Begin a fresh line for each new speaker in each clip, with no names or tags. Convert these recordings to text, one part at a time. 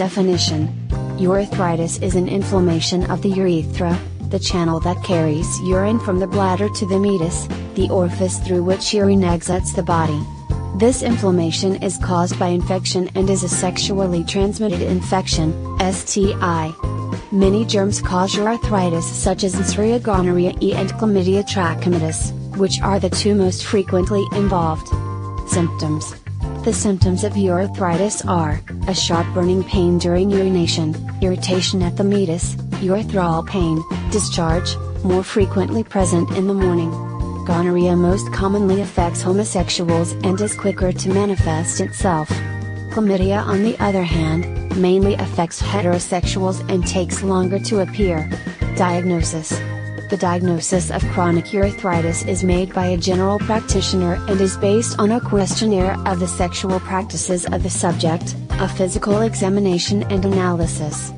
Definition Urethritis is an inflammation of the urethra, the channel that carries urine from the bladder to the meatus, the orifice through which urine exits the body. This inflammation is caused by infection and is a sexually transmitted infection, STI. Many germs cause urethritis such as Neisseria gonorrhea E and Chlamydia trachomatis, which are the two most frequently involved. Symptoms The symptoms of urethritis are a sharp burning pain during urination, irritation at the meatus, urethral pain, discharge, more frequently present in the morning. Gonorrhea most commonly affects homosexuals and is quicker to manifest itself. Chlamydia, on the other hand, mainly affects heterosexuals and takes longer to appear. Diagnosis the diagnosis of chronic urethritis is made by a general practitioner and is based on a questionnaire of the sexual practices of the subject, a physical examination and analysis.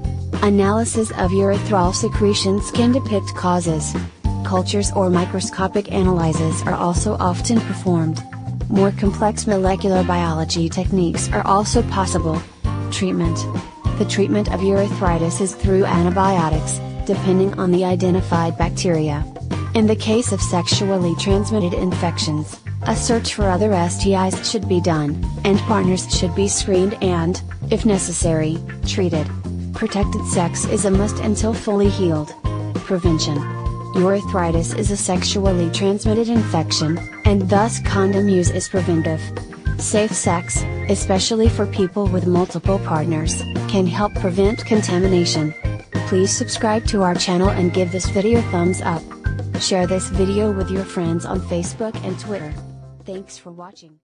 Analysis of urethral secretions can depict causes. Cultures or microscopic analyses are also often performed. More complex molecular biology techniques are also possible. Treatment The treatment of urethritis is through antibiotics, depending on the identified bacteria. In the case of sexually transmitted infections, a search for other STIs should be done, and partners should be screened and, if necessary, treated. Protected sex is a must until fully healed. Prevention Urethritis is a sexually transmitted infection, and thus condom use is preventive. Safe sex, especially for people with multiple partners, can help prevent contamination please subscribe to our channel and give this video thumbs up. Share this video with your friends on Facebook and Twitter. Thanks for watching.